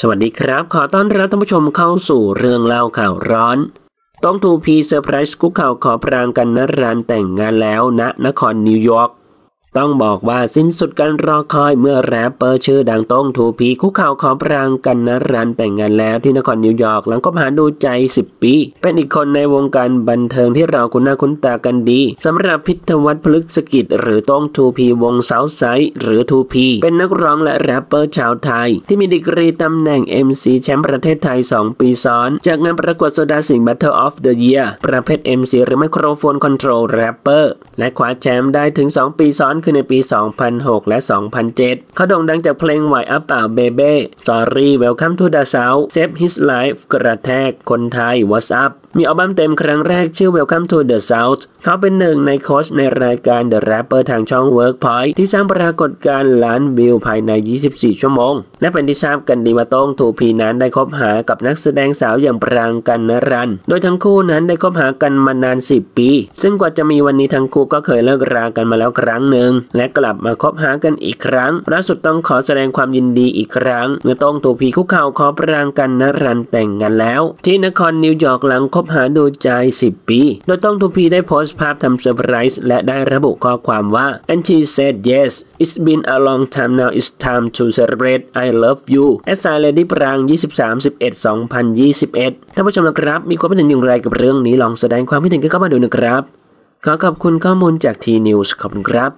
สวัสดีครับ ขอต้อนรับท่านผู้ชมเข้าสู่เรื่องเล่าข่าวร้อน โต้ง Twopee เซอร์ไพรส์คุกเข่าขอปรางกัญญ์ณรัณแต่งงานแล้วณนครนิวยอร์ก ต้องบอกว่าสิ้นสุดการรอคอยเมื่อแรปเปอร์ชื่อดังโต้ง Twopee คุกเข่าขอปรางกัญญ์ณรัณแต่งงานแล้วที่นครนิวยอร์กหลังก็ผ่านดูใจ 10 ปี เป็นอีกคนในวงการบันเทิงที่เราคุ้นหน้าคุ้นตากันดีสำหรับพิทวัส พฤกษกิจหรือโต้ง Twopee วง Southsideหรือ Twopee เป็นนักร้องและแรปเปอร์ชาวไทย ที่มีดีกรีตำแหน่ง MC แชมป์ประเทศไทย 2 ปีซ้อน จากงานประกวดโซดาสิงห์ Battle of the Year ประเภท MC หรือ microphone control แรปเปอร์และคว้าแชมป์ได้ถึง 2 ปีซ้อนคือในปี 2006 และ 2007 เขาโด่งดังจากเพลงไหวป่าว baby Sorry Welcome to the South Save His Life กระแทกคนไทย What's Up มีอัลบั้มเต็มครั้งแรกชื่อ Welcome to the South เขาเป็นหนึ่งในโค้ชในรายการ The Rapper ทางช่อง Workpoint ที่สร้างปรากฏการณ์ล้านวิวภายใน 24 ชั่วโมง และเป็นที่ทราบกันดีว่าโต้ง Twopee นั้นได้คบหากับนักแสดงสาวอย่างปรางกัญญ์ณรัณ โดยทั้งคู่นั้นได้คบหากันมานาน 10 ปี ซึ่งกว่าจะมีวันนี้ทั้งคู่ก็เคยเลิกรากันมาแล้วครั้งหนึ่งและกลับมาคบหากันอีกครั้งล่าสุดต้องขอแสดงความยินดีอีกครั้งเมื่อโต้ง Twopee คุกเข่าขอปรางกัญญ์ณรัณแต่งงานแล้ว ที่นครนิวยอร์กหลังคบหาดูใจ 10 ปี โดยโต้ง Twopee ได้โพสต์ภาพทำเซอร์ไพรส์และได้ระบุข้อความว่า and she said yes it's been a long time now it's time to celebrate I love you แอสไซเลดีปราง 23 11 2021 ท่านผู้ชมนะครับ มีความคิดเห็นอย่างไรกับเรื่องนี้ลองแสดงความคิดเห็นกันเข้ามาดูนะครับ ขอขอบคุณข้อมูลจากทีนิวส์ขอบคุณครับ